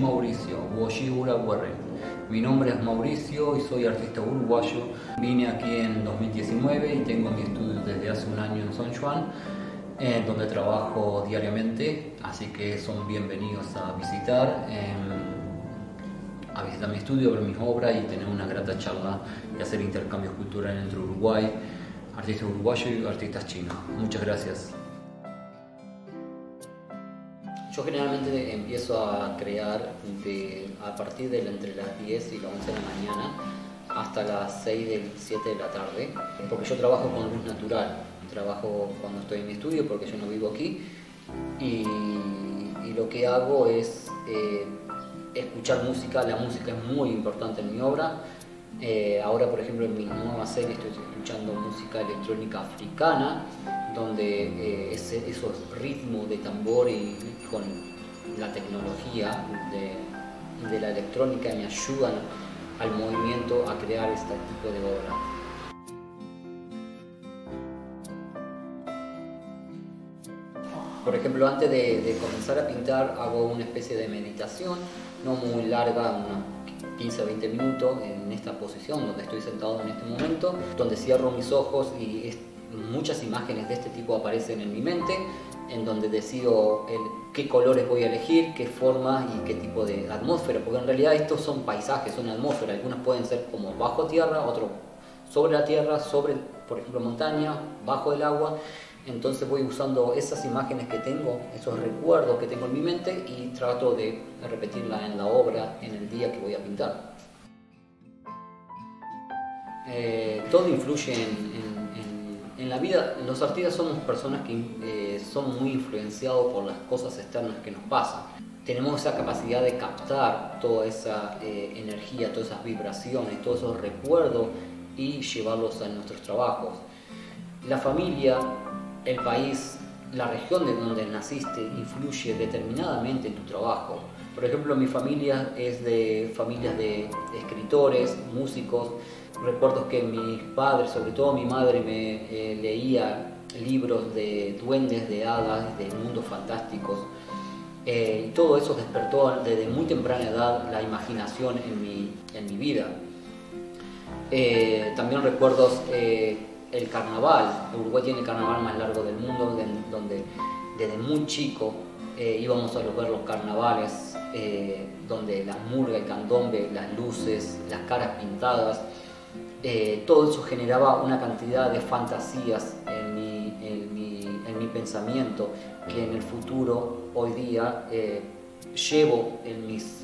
Mauricio, Mi nombre es Mauricio y soy artista uruguayo. Vine aquí en 2019 y tengo mi estudio desde hace un año en San Juan, en donde trabajo diariamente, así que son bienvenidos a visitar. Em, a visitar mi estudio, ver mis obras y tener una grata charla y hacer intercambios culturales entre Uruguay, artistas uruguayos y artistas chinos. Muchas gracias. Yo generalmente empiezo a crear a partir de entre las 10 y las 11 de la mañana hasta las 6 del 7 de la tarde, porque yo trabajo con luz natural, trabajo cuando estoy en mi estudio porque yo no vivo aquí y, lo que hago es eh, escuchar música, la música es muy importante en mi obra. Eh, ahora, por ejemplo, en mi nueva serie estoy escuchando música electrónica africana, donde eh, esos ritmos de tambor y con la tecnología de, de la electrónica me ayudan al movimiento a crear este tipo de obra. Por ejemplo, antes de, comenzar a pintar hago una especie de meditación, no muy larga, unos 15 o 20 minutos en esta posición donde estoy sentado en este momento, donde cierro mis ojos y muchas imágenes de este tipo aparecen en mi mente, en donde decido qué colores voy a elegir, qué forma y qué tipo de atmósfera, porque en realidad estos son paisajes, son atmósferas, algunas pueden ser como bajo tierra, otros sobre la tierra, sobre, por ejemplo, montaña, bajo el agua, entonces voy usando esas imágenes que tengo, esos recuerdos que tengo en mi mente y trato de repetirla en la obra, en el día que voy a pintar. Eh, todo influye en, la vida. Los artistas somos personas que eh, muy influenciados por las cosas externas que nos pasan. Tenemos esa capacidad de captar toda esa eh, energía, todas esas vibraciones, todos esos recuerdos y llevarlos a nuestros trabajos. La familia el país, la región de donde naciste influye determinadamente en tu trabajo. Por ejemplo, mi familia es de familias de escritores, músicos. Recuerdo que mis padres, sobre todo mi madre, me eh, leía libros de duendes, de hadas, de mundos fantásticos. Eh, y todo eso despertó desde muy temprana edad la imaginación en mi, en mi vida. Eh, también recuerdos el carnaval. Uruguay tiene el carnaval más largo del mundo, donde desde muy chico eh, íbamos a ver los carnavales, eh, donde la murga, el candombe, las luces, las caras pintadas, eh, todo eso generaba una cantidad de fantasías en mi, en mi, en mi pensamiento que en el futuro, hoy día, llevo en mis.